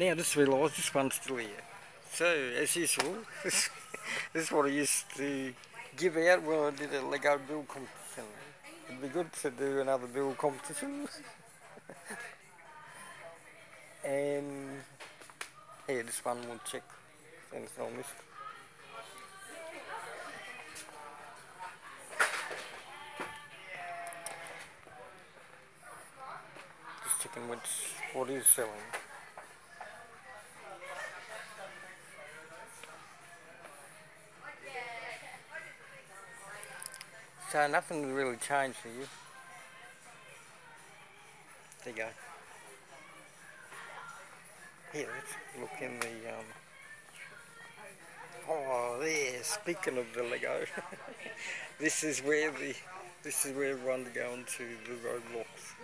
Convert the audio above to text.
Now just realised this one's still here. So, as usual, this, this is what I used to give out when I did a Lego build competition. It'd be good to do another build competition. and here, this one we'll check if anything I missed. Just checking which what is selling. So nothing really changed for you. There you go. Here, let's look in the, um, oh there, speaking of the Lego, this is where the, this is where everyone's going to the roadblocks.